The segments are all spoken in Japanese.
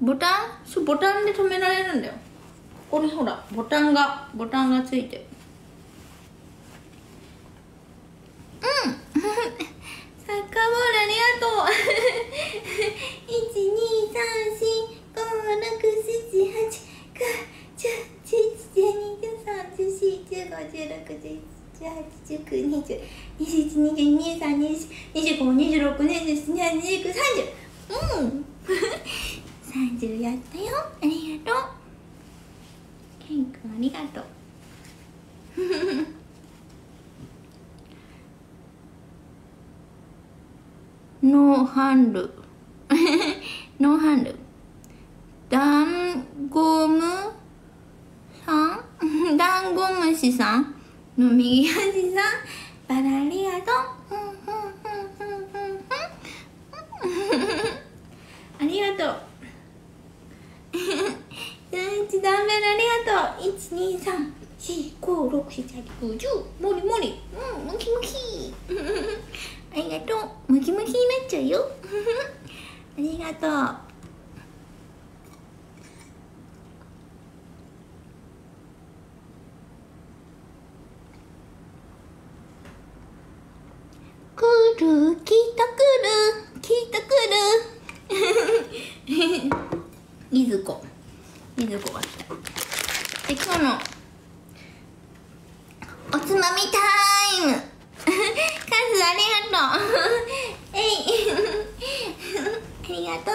ボタン？そうボタンで止められるんだよ。ここにほらボタンがボタンがついて。うん。サッカーボールありがとう。1234567891011121314151617181920212223252627282930うん30やったよ。ありがとう。ケンくんありがとう。ノーハンル ノーハンルダンゴムさん？ダンゴムシさん？の右足さん？バラありがとう。ありがとう。第一ダンベルありがとう。一二三四五六七八九十。もりもり。うんムキムキ。ありがとう。ムキムキになっちゃうよ。ありがとう。くるきっとくる。きっとくるいずこいずこが来た。で今日のおつまみタイム。カズありがとう。えい。ありがとう。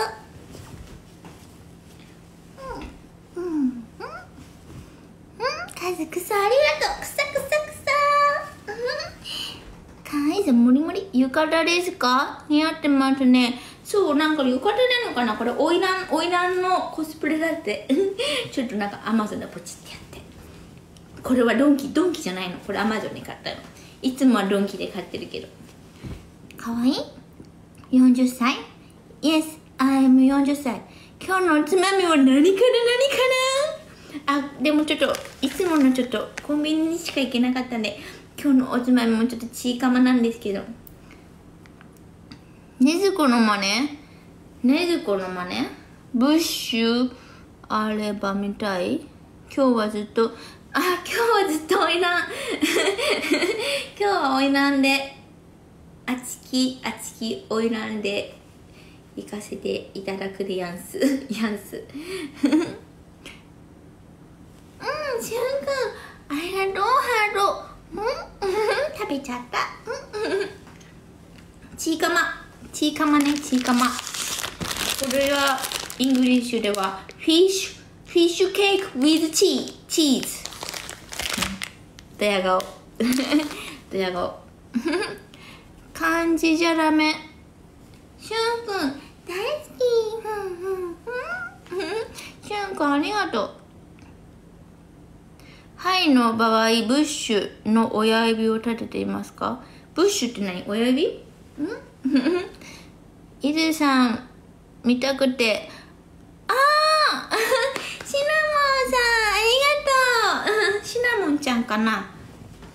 うんうんうん。カズくさありがとう。くさくさくさ。かわいいぞもりもり。浴衣ですか？似合ってますね。そうなんか浴衣なのかな。これ花魁花魁のコスプレだって。ちょっとなんかアマゾンでポチってやって。これはドンキドンキじゃないの。これアマゾンで買ったの。いつもはドンキで買ってるけど。かわい？い40歳？Yes, I am 40歳。今日のおつまみは何から何かな？あでもちょっといつものちょっとコンビニにしか行けなかったんで今日のおつまみもちょっとちいかまなんですけどねずこの真似？ねずこの真似？ブッシュ？あれば見たい？今日はずっと？あ今日はずっとおいらん 今日はおいらんで。あちきあちきおいらんで。行かせていただくでやんす。やんす。うんしゅんくん。ありがとうハートうん食べちゃった。うんちいかまちいかまねちいかまこれはイングリッシュではフィッシュフィッシュケーキ with チーチーズドヤ顔。ドヤ顔。漢字じゃダメ。しゅんくん大好き。ふんふんふんしゅんくんありがとう。はいの場合ブッシュの親指を立てていますか？ブッシュって何？親指？ん？伊豆さん見たくて。ああ シナモンさんありがとう。シナモンちゃんかな？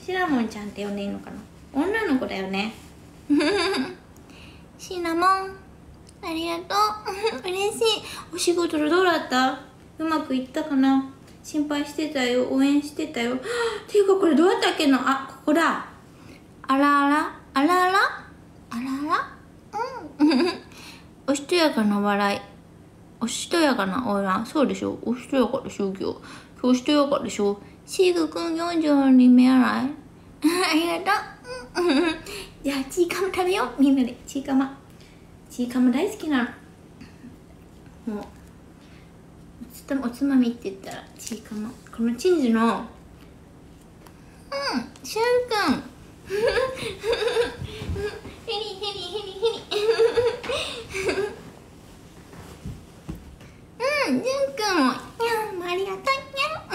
シナモンちゃんって呼んでいいのかな？女の子だよね。シナモンありがとう。嬉しい。お仕事どうだった？うまくいったかな？心配してたよ。応援してたよ。っ ていうかこれどうやったっけな？あここだ。あらあら？あらあら？あらあらうん。おしとやかな笑い。おしとやかなおらそうでしょ。おしとやかでしょ今日。今しとやかでしょシーグくん40に見えない。ありがとう。じゃあチーカマ食べよう。みんなで。チーカマ。チーカマ大好きなの。もう。おつおつまみって言ったらチーカマ。このチーズの。うん。しゅんくん ヘリヘリヘリヘリうん、じゅんくんも、にゃんもありがとう、にゃん。い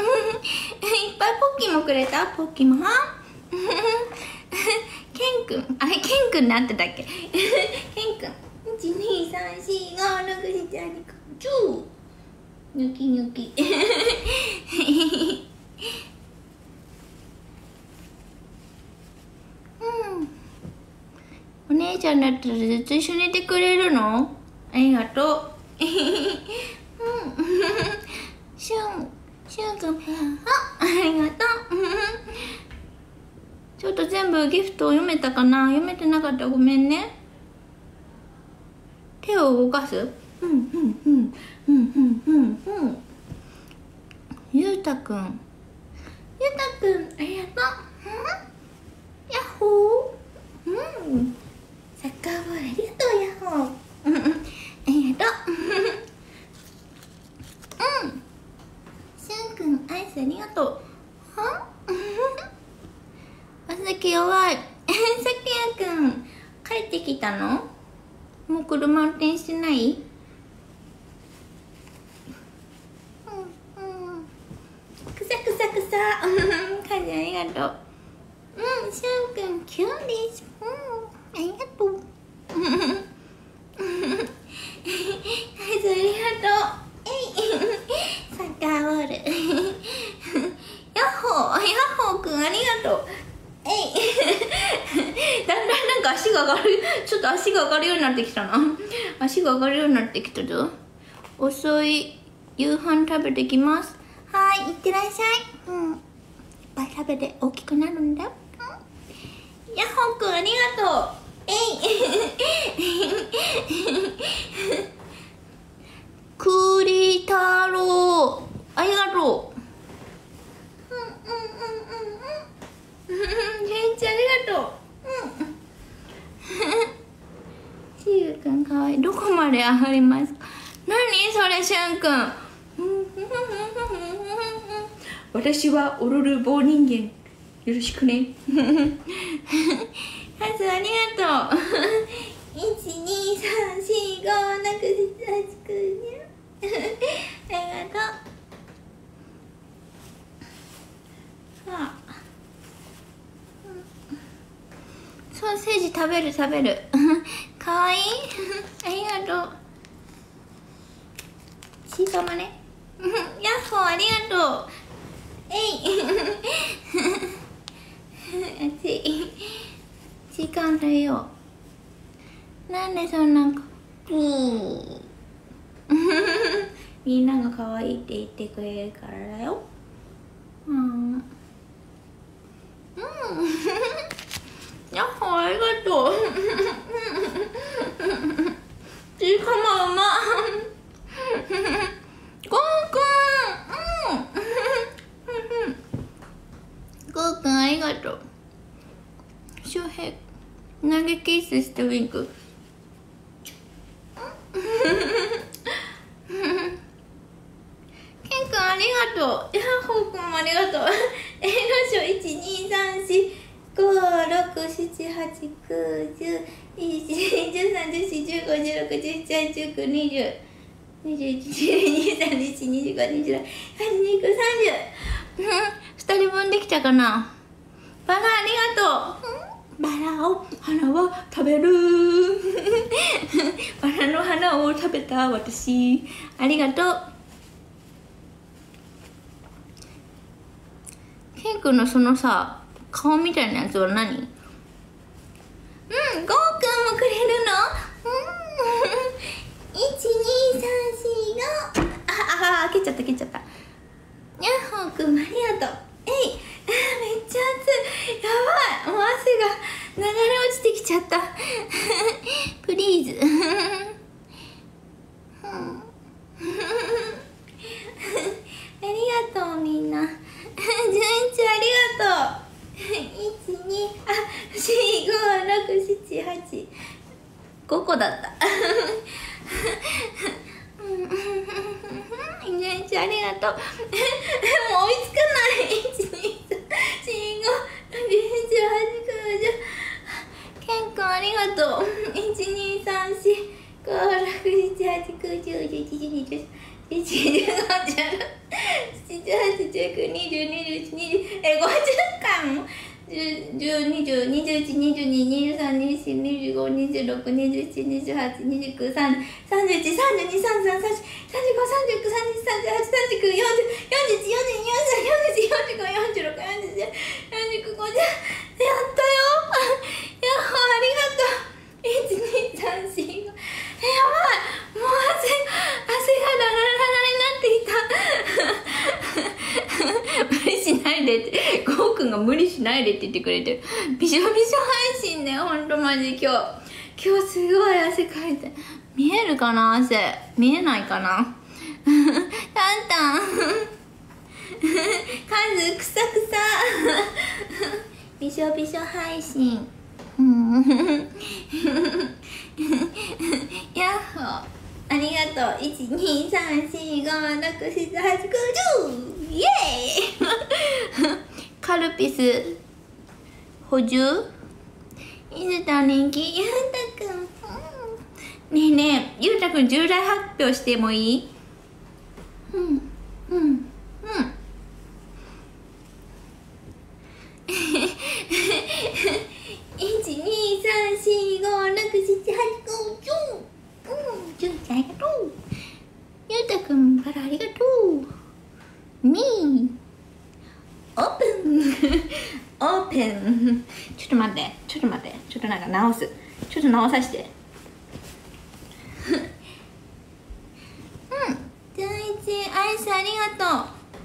っぱいポッキーもくれたポッキーもは ケンくん、あれ、ケンくんなんてだっけ？ケンくん。1、2、3、4、5、6、7、8、9、ニョキニョキ。うん。お姉ちゃんだったらずっと一緒にいてくれるの？ありがとう。うんしゅんしゅんくんあありがとうと全部ギフトを読めたかな？読めてなかった。らごめんね。手を動かす？うんうんうんうんうんうんうん。ゆうたくん。ゆうたくんありがとう。やっほー。うん。サッカーボールありがとうヤッホー。うんうん。ありがとう。うん。しゅんくんアイスありがとうはお酒弱いさきやくん帰ってきたの？もう車運転してない？くさくさくさ。カジありがとう。うんしゅんくんキュンですうんありがとう カジありがとうえいサッカーボールヤッホーヤッホーくんありがとうえいだんだんなんか足が上がるちょっと足が上がるようになってきたな。足が上がるようになってきたぞ。遅い夕飯食べてきます。はいいってらっしゃい。うん。いっぱい食べて大きくなるんだ、うん、ヤッホーくんありがとう。えい。栗太郎ありがとう。うんうんうんうんうん。ケンちゃん ありがとううんしゆくんかわいい。どこまで上がりますか？何それしゅんくん私はオルル棒人間。よろしくね。ハズありがとう。一二三四五六七八九十。ありがとう。はあ。ソーセージ食べる食べるかわい。い ありがとう。ちいさまね。ヤッホーありがとう。えい。暑い。時間だよなんでそんなんか。ブーみんなが可愛いって言ってくれるからだよ。うん。うん。やっほありがとう。ちいかまうま。ゴーくん。うん。ゴーくんありがとう。周平。投げキスしてウィンク。20、21、22、30。二人分できちゃうかなバラありがとう、うん、バラを、花は食べる。バラの花を食べた私。ありがとう。ケイ君のそのさ、顔みたいなやつは何？ああ切っちゃった切っちゃった。ヤッホーくんありがとう。えい。めっちゃ暑いやばいもう汗が流れ落ちてきちゃったプリーズありがとうみんな純一ありがとう一二あ四五六七八五個だった純一ありがとうもう追いつかない一二三四五六七八九十ケン君ありがとう一二三四五六七八九十十一十二十三十四十五十六十七八十九二十二十一二十え五十巻十十二十二十一二十二二十三二十四二十五二十六二十七二十八二十九三三十一三十二三十三三十三十五三十六三十七三十八三十九四十四十一四十二四十三四十四十五四十六四十七四十九五十やったよやっほありがとう一二三四五やばいもう汗汗がダラダラにな無理しないでって言ってくれて。るびしょびしょ配信ねほんとマジ今日。今日すごい汗かいて。見えるかな汗。見えないかな。タンタン。カズくさくさびしょびしょ配信。うんやっほー。ありがとう。1 2 3 4 5 6 7 8 9 10イエーイ。カルピス補充水田人気ゆうたくん、うん、ねえねえゆうたくん重大発表してもいいうんうんうん一二三四五六七八九十うんじゅうちゃんありがとうゆうたくんからありがとうみーオープンオープンちょっと待って。ちょっと待って。ちょっとなんか直す。ちょっと直させて。うん。第一アイスありがと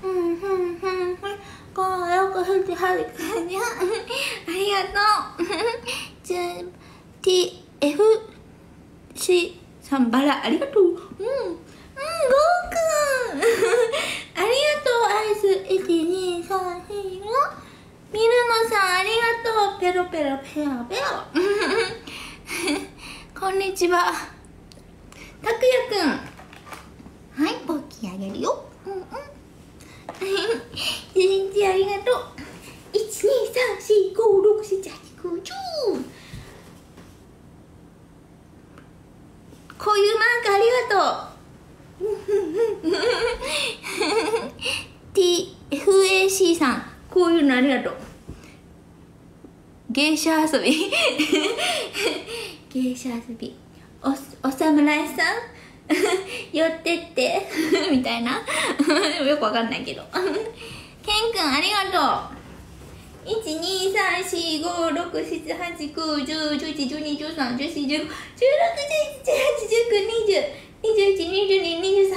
う。うんうんうんこうよく振ってはるありがとう。じゃ TFC さんバラ。ありがとう。うん。うんゴーくん。ス1 2 3 4ミルノさんありがとう。ペロペロペロペロ。こんにちは。たくやくん。はいポッキーあげるよ。うんうん。一日ありがとう一二三四五六七八九十。こういうマークありがとう TFAC さんこういうのありがとう芸者遊び芸者遊びおお侍さん？寄ってってみたいなよくわかんないけどケンくんありがとう123。4。5。6。7。8。9。10。11。12。13。14。16。11。18。19。20。21。22。23、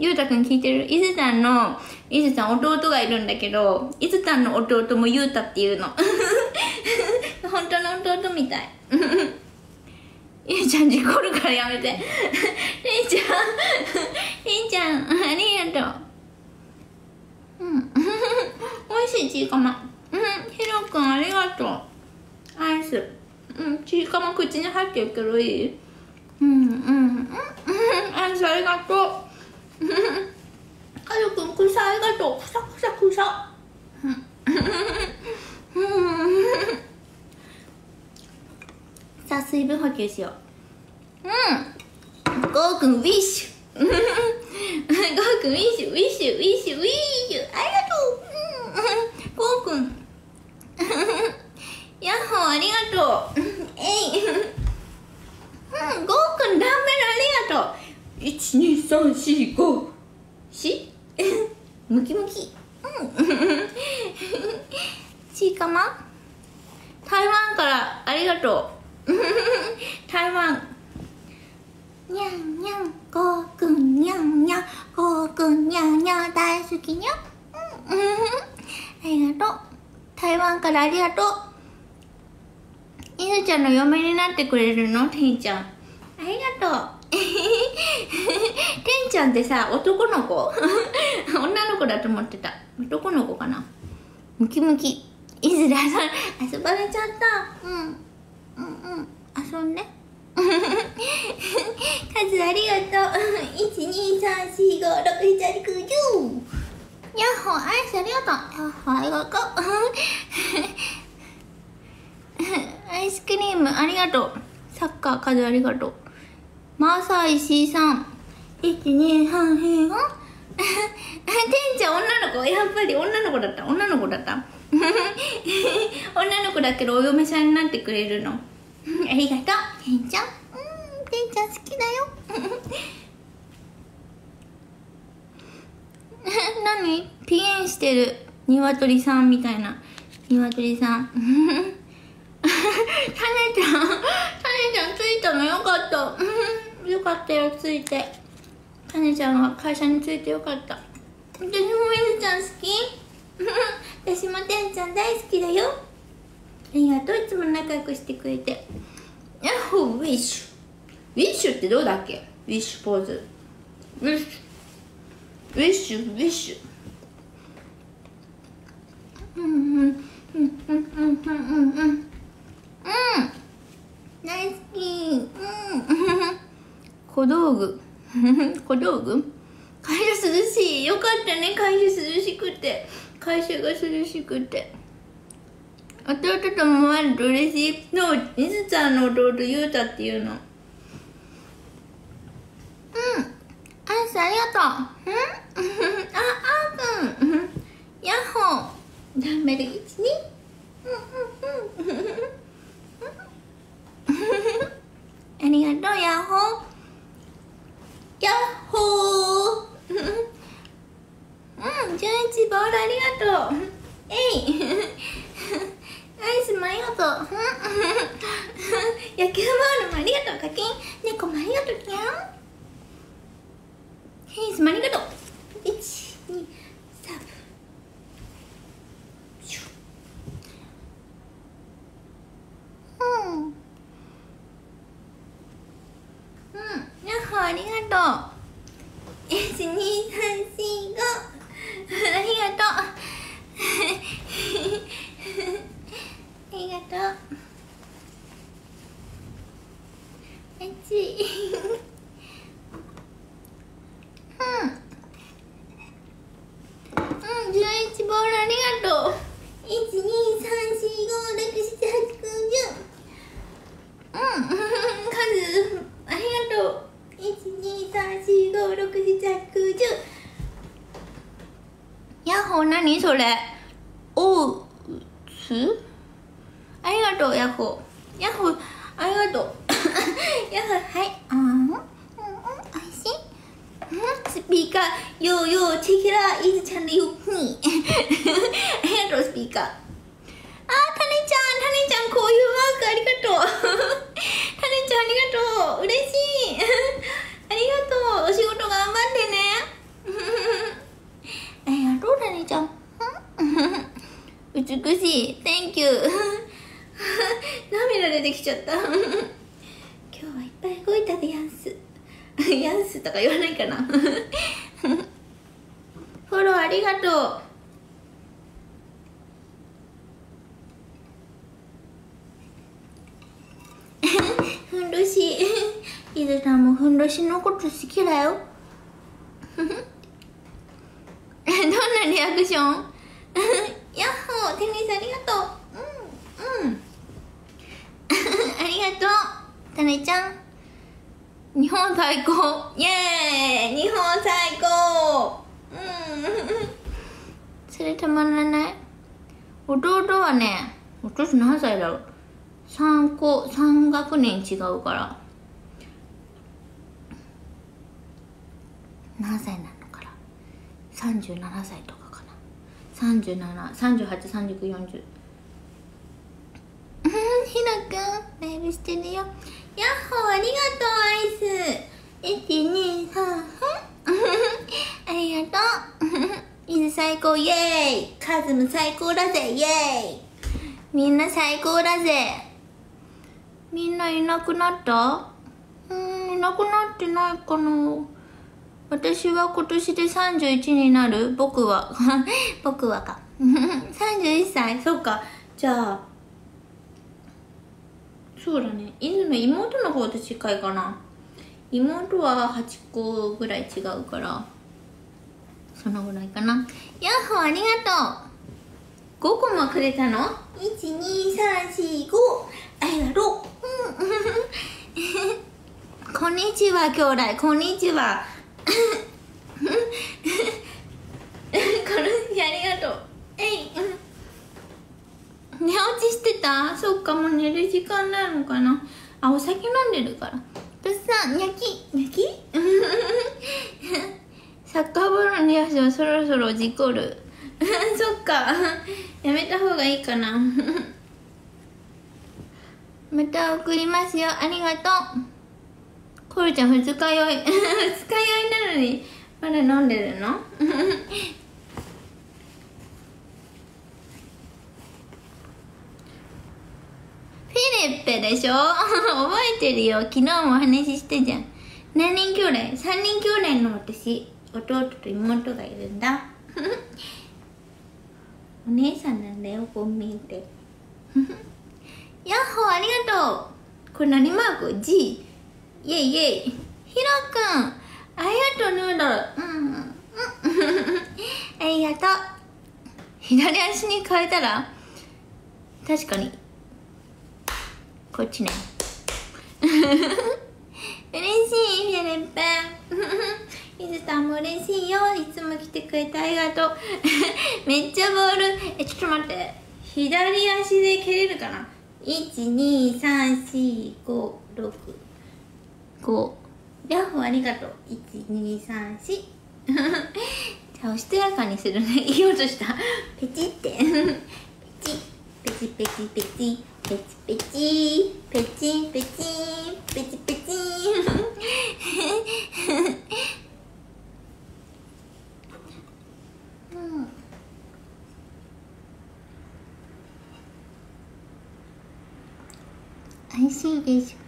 ゆうたくん聞いてる？伊豆たんの、伊豆さん弟がいるんだけど、伊豆たんの弟もゆうたっていうの。本当の弟みたい。ゆうちゃん事故るからやめて。りんちゃん、りんちゃん、ありがとう。うん。美味しいちいかま。うん。ひろくんありがとう。アイス。うん。ちいかま口に入ってるけどいい？うんうんうん。アイスありがとう。かよくん。草ありがとう。草草草。うん。さあ水分補給しよう。うん。ゴーくん。ウィッシュ。ゴーくん。ウィッシュウィッシュウィッシュウィッシュありがとう、うん、ゴーくん。ヤッホーありがとうえいうん。ゴーくん。ダンベルありがとう12345しムキムキ。うん。ちいかま？台湾からありがとう。台湾。にゃんにゃんゴーくんにゃんにゃんゴーくんにゃんにゃん大好きにゃんうん。うんありがとう。台湾からありがとう。いずちゃんの嫁になってくれるの？てんちゃん。ありがとう。てんちゃんってさ男の子 女の子だと思ってた男の子かなムキムキいずで遊遊ばれちゃったうんうんうん遊んで カズありがとう。一二三四五六七八九十。ヤッホーアイスありがとう。ヤッホーありがとう。アイスクリームありがとう。サッカーカズありがとう。マーサイシーさん。一二三四五。てんちゃん女の子？やっぱり女の子だった？女の子だった？女の子だけどお嫁さんになってくれるの。ありがとうてんちゃんうんてんちゃん好きだよ。何？ピエンしてる。鶏さんみたいな。鶏さん。タネちゃん。タネちゃんついたのよかったよかったよついて。タネちゃんは会社についてよかった。私もエルちゃん好き？私もてんちゃん大好きだよ。ありがとういつも仲良くしてくれて。ヤッホーウィッシュ。ウィッシュってどうだっけ？ウィッシュポーズ。ウィッシュ。ウィッシュウィッシュ。うんうんうんうんうんうんうん。うん。大好き。うん。小道具。小道具。会社涼しい。よかったね。会社涼しくて。会社が涼しくて。弟とも会えると嬉しいのみずちゃんの弟ゆうたっていうの。うん。アイスありがとう。うん。ああーくん。ヤッホー。ダンベル1 2うんうんうん。ありがとうヤッホーやっほーうん、じゅんいちボールありがとう。えい。アイスもありがとう。うんボールもありがとう、課金。猫もありがとう、キャン。ヘイスもありがとう。1、2、3。うん。うん。ヤッホーありがとう。1 2 3 4 5ありがとうありがとうあっちうんうん11ボールありがとう1 2 3 4 5 6 7 8 9 10うん数ありがとう12345678910ヤッホー何それ。おうつ？ありがとうヤッホー。ヤッホーありがとう。ヤッホーはい。あんうんうんおいしい。んスピーカー。よーよーチェキラーイズちゃんでよに ありがとうスピーカー。あータネちゃんタネちゃんこういうマークありがとう。タネちゃんありがとう。嬉しい。ありがとう。お仕事頑張ってね。ありがとうタネちゃん。美しい。Thank you 涙出てきちゃった。今日はいっぱい動いたでやんすやんすとか言わないかな。フォローありがとう。ふんどし。伊豆さんもふんどしのこと好きだよ。どんなリアクション？ヤッホーテニスありがとう。うんうん。ありがとう。タネちゃん。日本最高。イエーイ。日本最高。うん。それたまらない。弟はね弟何歳だろう。3個3学年違うから。何歳なのかな37歳とか。37383940うん ひろくんライブしてるよ。ヤッホーありがとうアイス。123ありがとう。伊豆 最高イエーイ。カズム最高だぜイエーイ。みんな最高だぜ。みんないなくなった？うんいなくなってないかな。私は今年で31になる。僕は。僕はか。31歳。そうか。じゃあそうだね。犬の妹の方と近いかな。妹は8個ぐらい違うからそのぐらいかな。ヤッホーありがとう。5個もくれたの ?12345 ありがとう、うん、こんにちは兄弟。こんにちはこの日ありがとうえい、うん、寝落ちしてたそっかもう寝る時間ないのかなあお酒飲ん。でるから私さニャキニャキサッカーボールのやつはそろそろ事故るそっかやめた方がいいかなまた送りますよありがとうコルちゃん二日酔い。二日酔いなのにまだ飲んでるの？フィリッペでしょ？覚えてるよ。昨日もお話ししたじゃん。何人兄弟 ?3 人兄弟の私弟と妹がいるんだ。お姉さんなんだよコンビニって。ヤッホーありがとう。これ何マーク ?G イェイイェイ。ヒロくんありがとうヌードル。うん。うん。ありがとう。左足に変えたら？確かに。こっちね。嬉しいフィリッペ水田も嬉しいよ。いつも来てくれてありがとう。めっちゃボール。えちょっと待って。左足で蹴れるかな？1 2 3 4 5 6ッホーありがとう。1234じゃあおしとやかにするね。言おうとした。ペチって。ペチ。ペチペチペチ。ペチペチ。ペチペチ。ペチペチ。うん。美味しいです。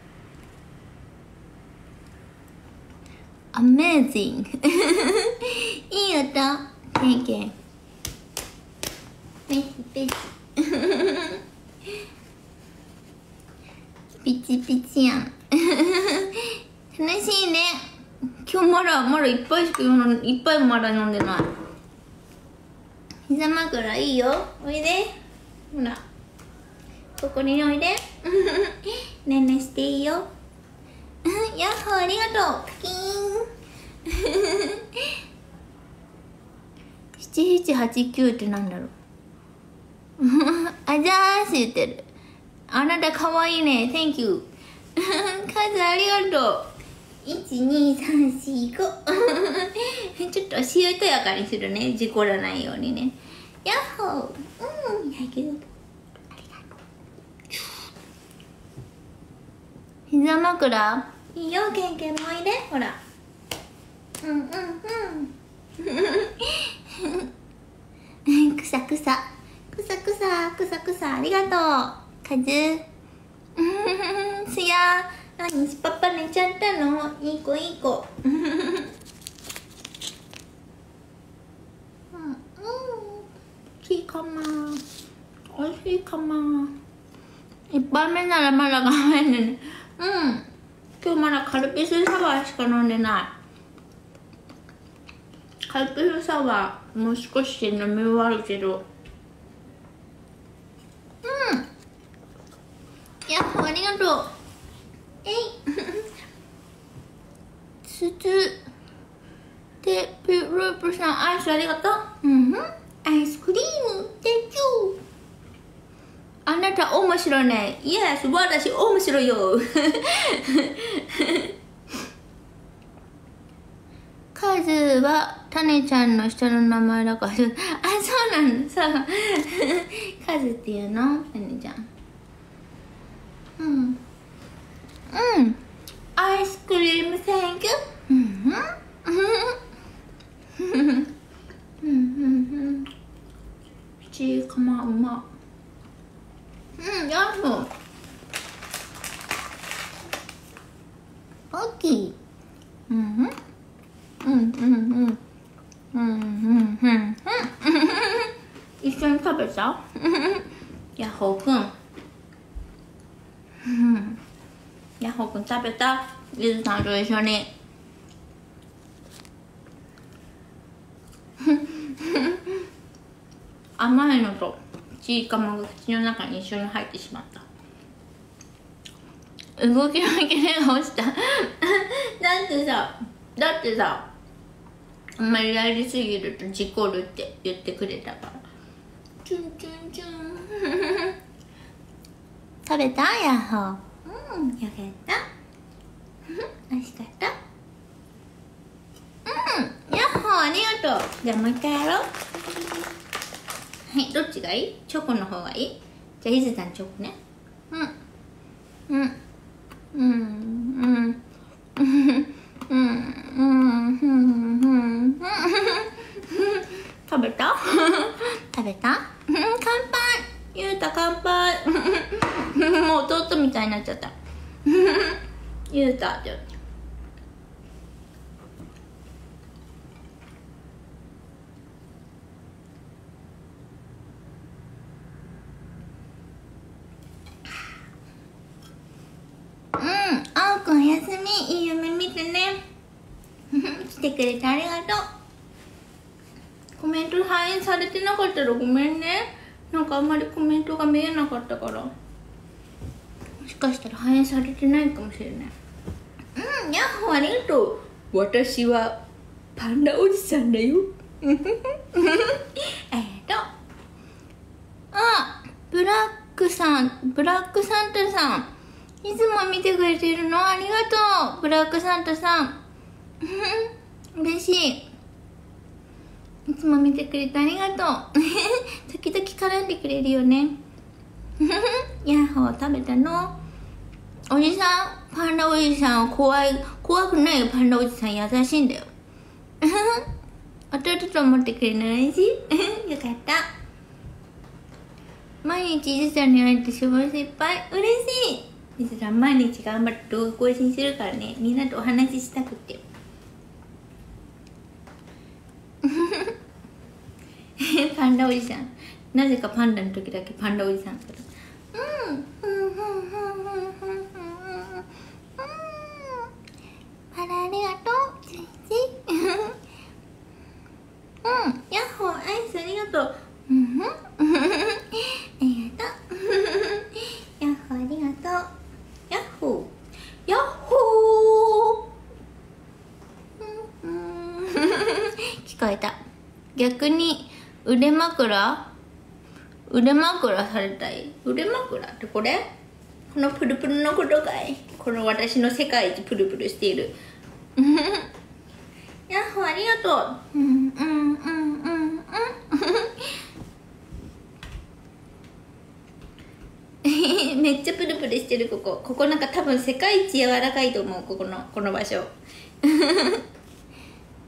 Amazing! いい音。Thank you. ペチペチ。ピチピチやん。楽しいね。今日まだまだいっぱいしか飲んいっぱいまだ飲んでない。膝枕いいよ。おいで。ほら。ここにおいで。ねんねしていいよ。やっほーありがとう。ピキーン。7789ってなんだろう。あざーす言ってる。あなたかわいいね。Thank you. 数ありがとう。12345 ちょっと足音やかにするね事故らないようにねヤッホーうんやけどありがとう膝枕？いいよケンケンもおいで。ほら。うんうんうん。くさくさ。くさくさくさくさ。ありがとう。カズうんすや何パパ寝ちゃったの？いい子いい子。うんうん。いいかま。おいしいかま。一杯目ならまだ我慢でねうん。今日まだカルピスサワーしか飲んでない。カルピスサワーもう少しで飲み終わるけど。うん。やっほありがとう。えい。つつでピループさんアイスありがとう。うん。アイスクリーム。Thank you あなた面白いね Yes 私面白いよカズはタネちゃんの下の名前だからあそうなんだそうカズっていうのタネちゃんうんうんアイスクリーム Thank you. うんうんうんうんチーカマうまうん、4分。大きい。うん、うん、うん、うん、うん、うん、うん、うん。一緒に食べたヤッホーくん。ヤッ。ホーくん食べたゆずさんと一緒に。甘いのと。チーカマが口の中に一緒に入ってしまった。動きの切れが落ちた。だってさだってさあんまりやりすぎると事故るって言ってくれたから。チュンチュンチュン。食べた？ヤッホー。うんよかった。美味しかった。うんヤッホー。ありがとう。じゃあもう一回やろう。はいどっちがいい？チョコの方がいい？じゃあゆずたんチョコね。うん。うん。うん。うん。うん。うん。うん。うん。食べた食べた乾杯ゆうた乾杯もう弟みたいになっちゃったゆうたってされてなかったらごめんね。なんかあんまりコメントが見えなかったから。もしかしたら反映されてないかもしれない。うんヤッホーありがとう。私はパンダおじさんだよ。ありがと。うあブラックさん。ブラックサンタさん。いつも見てくれてるのありがとう。ブラックサンタさん。嬉しいいつも見てくれてありがとう。時々絡んでくれるよね。ヤッホー食べたの？おじさんパンダおじさんは怖い怖くないよ。パンダおじさん優しいんだよ。弟と思ってくれるの嬉し？いよかった。毎日伊豆さんに会えて幸せいっぱい。嬉しい。伊豆さん毎日頑張って動画更新するからね。みんなとお話ししたくて。パンダおじさん。なぜかパンダの時だけパンダおじさん。うんパラありがとううんヤッホーアイスありがとううんありがとうヤッホーありがとうヤッホーヤッホー聞こえた逆に腕枕？腕枕されたい？腕枕ってこれ？このプルプルのことかい？この私の世界一プルプルしている。ヤッホーありがとう。うんうんうんうんうんめっちゃプルプルしてるここ。ここなんか多分世界一柔らかいと思うここのこの場所。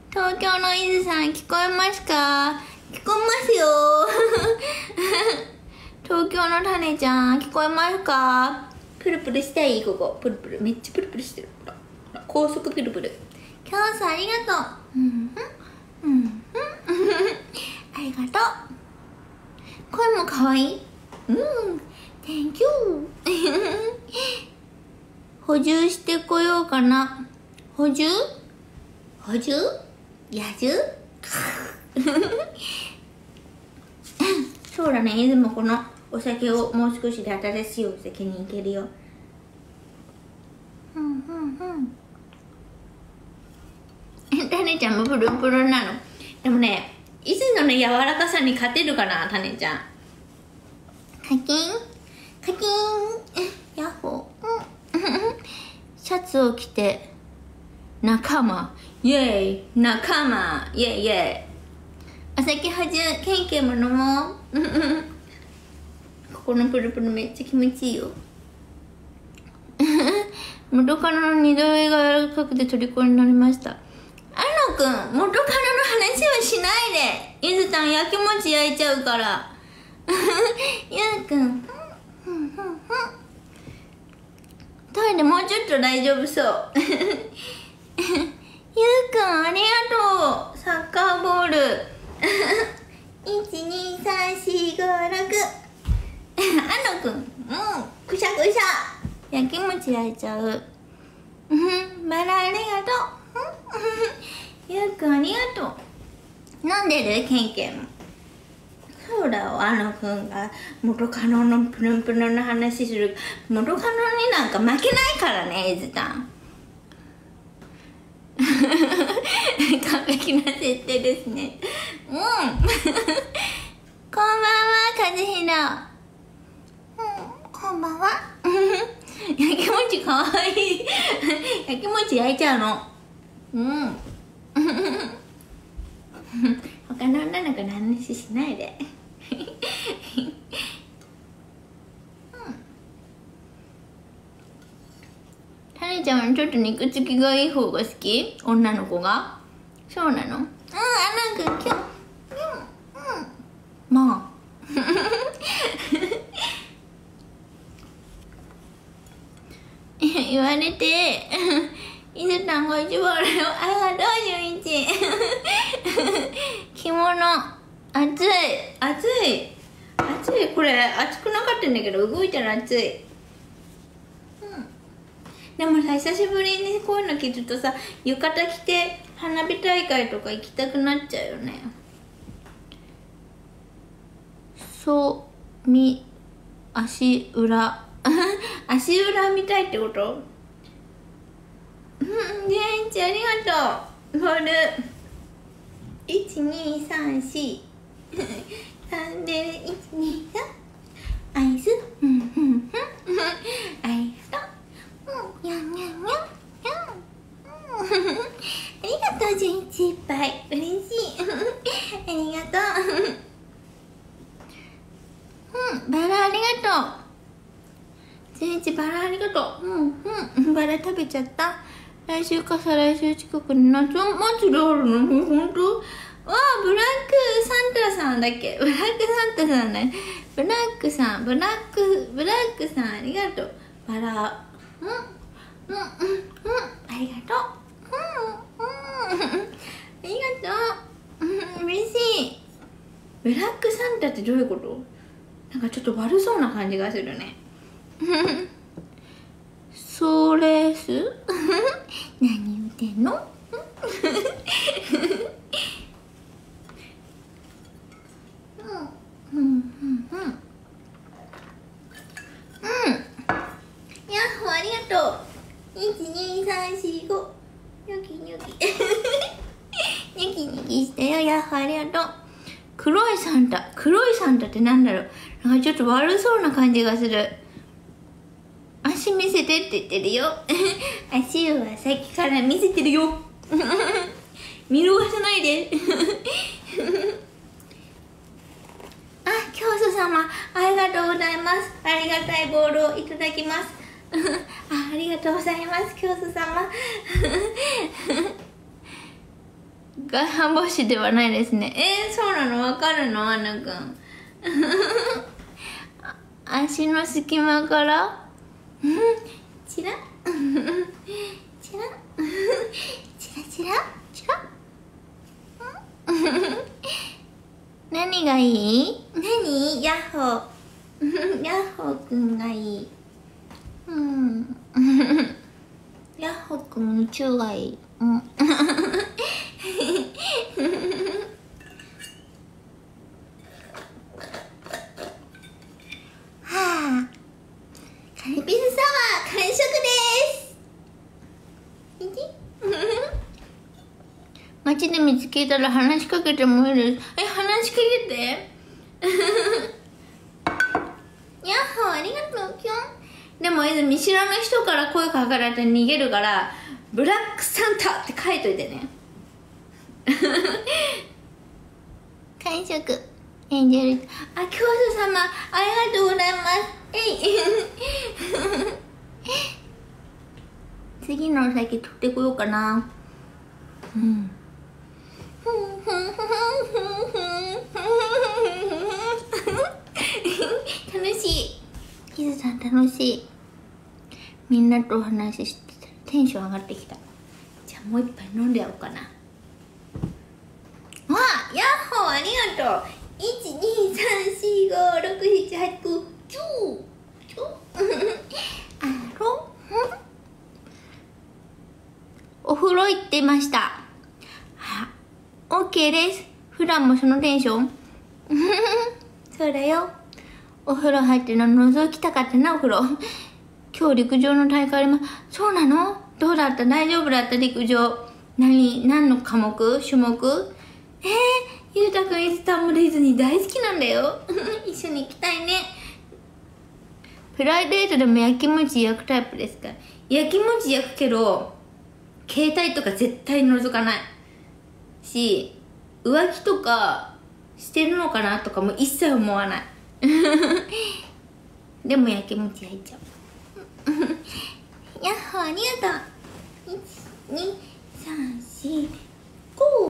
東京の伊豆さん聞こえますか？聞こえますよ。東京の種ちゃん聞こえますか？プルプルしたいここ。プルプル。めっちゃプルプルしてる。ほら。ほら。高速プルプル。今日さありがとう。うん。うん。うん。ありがとう声も可愛いうん。Thank you 補充してこようかな補充補充野獣そうだね。でもこのお酒をもう少しで新しいお酒に行けるよ。うんうんうん。タネちゃんもプルプルなの。でもねいつのね柔らかさに勝てるかなタネちゃん。カキンカキンヤッホー、うん、シャツを着て仲間。イェイ。仲間。イェイイェイお酒はじゅケンケンも飲も。う ここのプルプルめっちゃ気持ちいいよ。元カノの二度上が柔らかくて虜になりました。あのくん元カノの話はしないで。ゆずたんやきもち焼いちゃうから。ゆうくん。トイレもうちょっと大丈夫そう。ゆうくんありがとう。サッカーボール。12345 6あのくんもうくしゃくしゃ。やきもち焼いちゃう。うんバラありがとう。ゆうくんありがとう。飲んでる？ケンケン。そうだよあのくんが。元カノのプルンプルンの話する。元カノになんか負けないからねエズタン 完璧な設定ですね。うん。こんばんはぜひなうんこんばんは。焼きもちかわいい。焼きもち焼いちゃうの。うん。他の女の子の話しないで。タネちゃんはちょっと肉付きがいい方が好き？女の子が？そうなの？うんアナ君今日まあ。言われて伊豆さんが一番あありがとう純一着物。暑い。暑い？暑い？これ暑くなかったんだけど動いたら暑い。うん。でもさ久しぶりにこういうの着るとさ浴衣着て花火大会とか行きたくなっちゃうよねそうみ足裏。足裏見たいってこと？うん元気ありがとう。ボール。1234三で123 アイスうんうんうんアイスとうんにゃんにゃんにゃんにゃんうんありがとう純一いっぱい嬉しいありがとううんバラありがとう純一バラありがとううんうんバラ食べちゃった。来週か再来週近くに夏祭りあるのもうほんとわあブラックサンタさんだっけ？ブラックサンタさんだね。ブラックさんブラックブラックさんありがとう。バラうんうんうんうんありがとう。うんうんありがとう。うん嬉しい。ブラックサンタってどういうこと？なんかちょっと悪そうな感じがするね。それす？何言ってんの？うんうんうんうんやっほありがとう12345ニョキニョキニョキニョキしたよやっほありがとう黒いサンタ黒いサンタってなんだろうなんかちょっと悪そうな感じがする足見せてって言ってるよ足はさっきから見せてるよ。見逃さないで。あ教祖様ありがとうございます。ありがたいボールをいただきます。あありがとうございます教祖様。外反母趾ではないですね。えー、そうなの？わかるの？アナくん足の隙間からチラチラチラチラチラ何がいい？何？ヤッホー。ヤッホーくんがいい。うん。ヤッホーくん宇宙がいい。うん はあカルピスサワー完食ですいて街で見つけたら話しかけてもいいです。え話しかけて？やっほーありがとう。きょんでも見知らぬ人から声かけられて逃げるからブラックサンタって書いといてね。完食エンジェル。あ教祖様ありがとうございます。えい。次のお酒取ってこようかな。うん。楽しい。キズさん楽しい。みんなとお話ししてテンション上がってきた。じゃあもう一杯飲んでやろうかな。わあヤッホーありがとう。123456789あろお風呂行ってました。OK です。普段もそのテンション？そうだよ。お風呂入っての覗きたかったなお風呂。今日陸上の大会ありますそうなの？どうだった？大丈夫だった？陸上。何何の科目？種目？えー、ゆうたくんいつたもディズニー大好きなんだよ。一緒に行きたいね。プライベートでも焼きもち焼くタイプですか？焼きもち焼くけど携帯とか絶対覗かないし浮気とかしてるのかなとかも一切思わない。でもやきもち焼いちゃう。やっほーありがとう。1 2 3 4 5